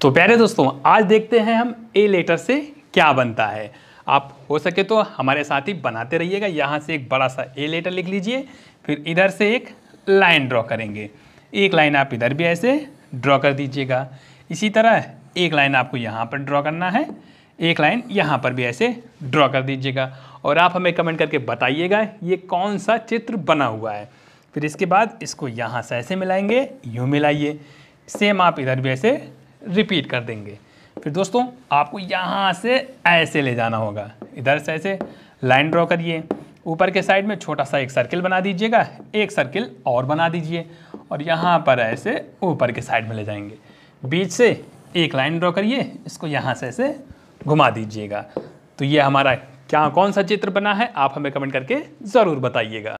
तो प्यारे दोस्तों, आज देखते हैं हम ए लेटर से क्या बनता है। आप हो सके तो हमारे साथ ही बनाते रहिएगा। यहाँ से एक बड़ा सा ए लेटर लिख लीजिए, फिर इधर से एक लाइन ड्रॉ करेंगे। एक लाइन आप इधर भी ऐसे ड्रॉ कर दीजिएगा। इसी तरह एक लाइन आपको यहाँ पर ड्रॉ करना है, एक लाइन यहाँ पर भी ऐसे ड्रॉ कर दीजिएगा। और आप हमें कमेंट करके बताइएगा, ये कौन सा चित्र बना हुआ है। फिर इसके बाद इसको यहाँ से ऐसे मिलाएँगे, यूँ मिलाइए। सेम आप इधर भी ऐसे रिपीट कर देंगे। फिर दोस्तों, आपको यहाँ से ऐसे ले जाना होगा। इधर से ऐसे लाइन ड्रॉ करिए। ऊपर के साइड में छोटा सा एक सर्किल बना दीजिएगा। एक सर्किल और बना दीजिए और यहाँ पर ऐसे ऊपर के साइड में ले जाएँगे। बीच से एक लाइन ड्रॉ करिए। इसको यहाँ से ऐसे घुमा दीजिएगा। तो ये हमारा क्या कौन सा चित्र बना है, आप हमें कमेंट करके ज़रूर बताइएगा।